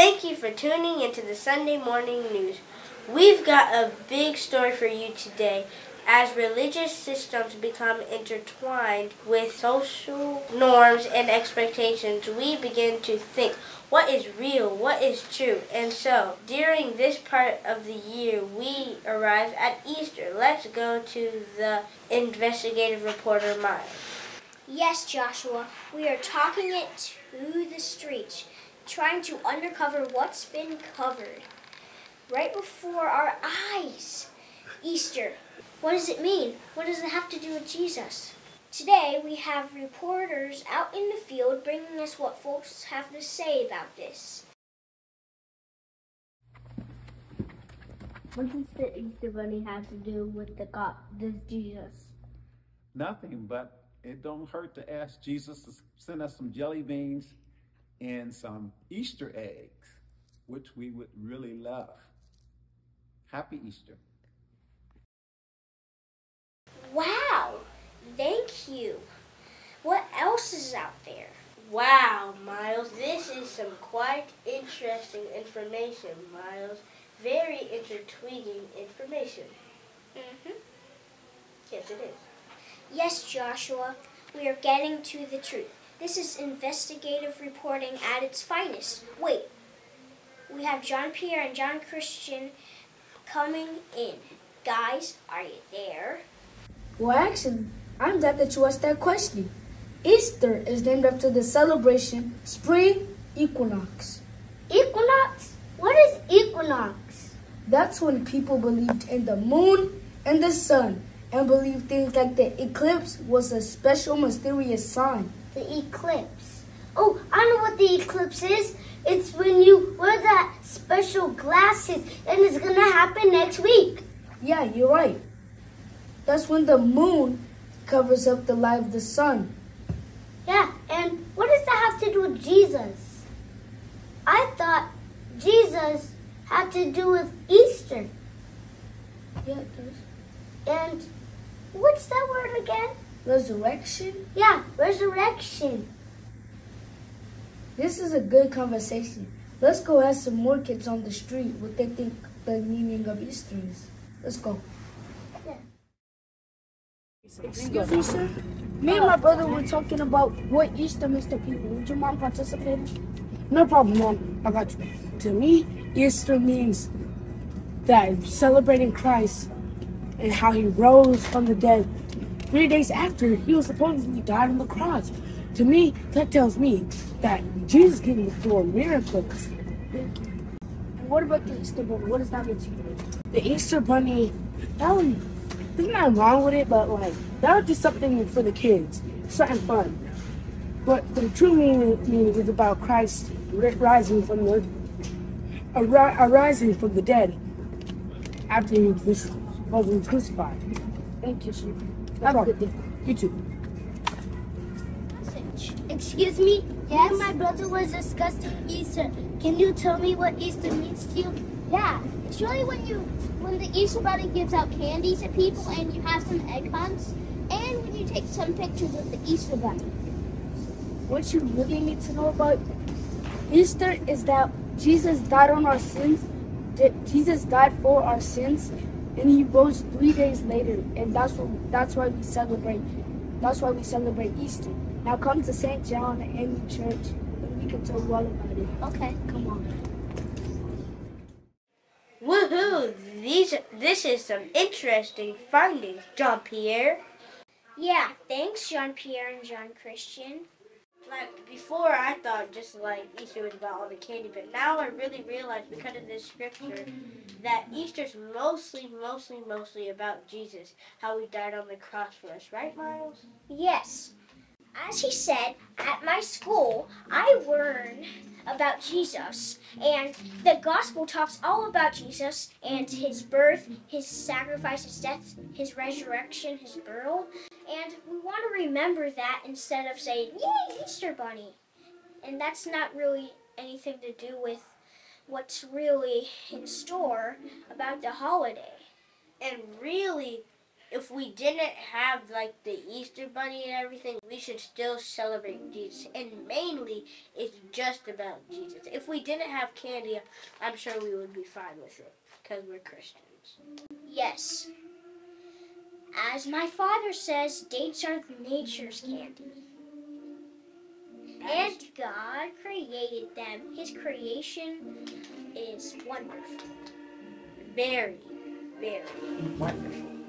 Thank you for tuning into the Sunday Morning News. We've got a big story for you today. As religious systems become intertwined with social norms and expectations, we begin to think what is real, what is true. And so, during this part of the year, we arrive at Easter. Let's go to the investigative reporter, Miles. Yes, Joshua, we are talking it to the streets, trying to uncover what's been covered right before our eyes. Easter. What does it mean? What does it have to do with Jesus? Today we have reporters out in the field bringing us what folks have to say about this. What does the Easter Bunny have to do with the God, this Jesus? Nothing, but it don't hurt to ask Jesus to send us some jelly beans and some Easter eggs, which we would really love. Happy Easter. Wow! Thank you. What else is out there? Wow, Miles, this is some quite interesting information, Miles. Very intriguing information. Mm-hmm. Yes, it is. Yes, Joshua, we are getting to the truth. This is investigative reporting at its finest. Wait, we have John Pierre and John Christian coming in. Guys, are you there? Well, actually, I'm glad that you asked that question. Easter is named after the celebration spring equinox. Equinox? What is equinox? That's when people believed in the moon and the sun and believed things like the eclipse was a special mysterious sign. The eclipse. Oh, I know what the eclipse is. It's when you wear that special glasses and it's gonna happen next week. Yeah, you're right. That's when the moon covers up the light of the sun. Yeah, and what does that have to do with Jesus? I thought Jesus had to do with Easter. Yeah, it does. And what's that word again? Resurrection? Yeah, resurrection. This is a good conversation. Let's go ask some more kids on the street what they think the meaning of Easter is. Let's go. Excuse me, sir. Me and my brother were talking about what Easter means to people. Would your mom participate? No problem, Mom. I got you. To me, Easter means that celebrating Christ and how he rose from the dead three days after he was supposedly died on the cross. To me, that tells me that Jesus can perform miracles. And what about the Easter bunny? What does that mean to you? The Easter bunny, that one, there's nothing wrong with it, but like, that was just something for the kids. Something fun. But the true meaning, meaning is about Christ rising from the, arising from the dead after he was, was crucified. Thank you, sir. Have a good day. You too. Excuse me? Yes? My brother was discussing Easter. Can you tell me what Easter means to you? Yeah, it's really when you when the Easter Bunny gives out candy to people and you have some egg hunts, and when you take some pictures of the Easter Bunny. What you really need to know about Easter is that Jesus died on our sins. That Jesus died for our sins, and he rose three days later, and that's what that's why we celebrate. That's why we celebrate Easter. Now come to St. John AME Church, and we can tell you all about it. Okay. Come on. Woohoo! These, this is some interesting findings, John Pierre. Yeah, thanks, Jean Pierre and John Christian. Like before, I thought just like Easter was about all the candy, but now I really realize because of this scripture that Easter's mostly, mostly, mostly about Jesus, how he died on the cross for us, right, Miles? Yes. As he said, at my school, I learn about Jesus, and the gospel talks all about Jesus and his birth, his sacrifice, his death, his resurrection, his burial, and we want to remember that instead of saying, Yay, Easter Bunny! And that's not really anything to do with what's really in store about the holiday. And really, if we didn't have like the Easter bunny and everything, we should still celebrate Jesus. And mainly, it's just about Jesus. If we didn't have candy, I'm sure we would be fine with it because we're Christians. Yes. As my father says, dates are nature's candy. And God created them. His creation is wonderful. Very, very wonderful.